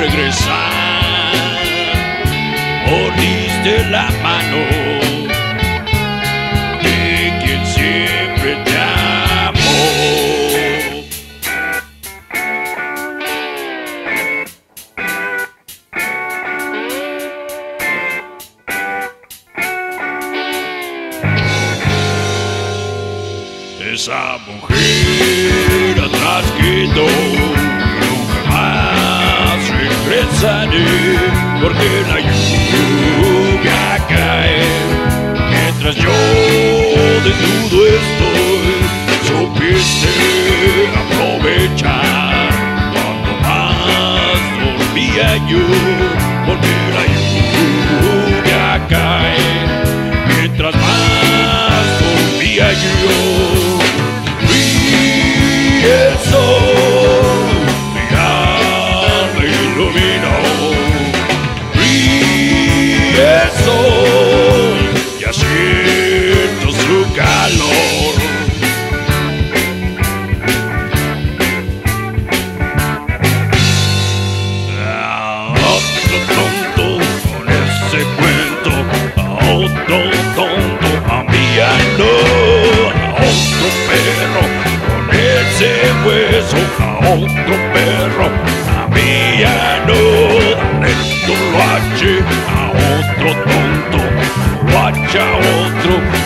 regresar. Moriste la mano de quien siempre te amó. Esa mujer atrás quedó. porque no hay beso a otro perro, a mí ya no daré tu a otro tonto, lo a otro.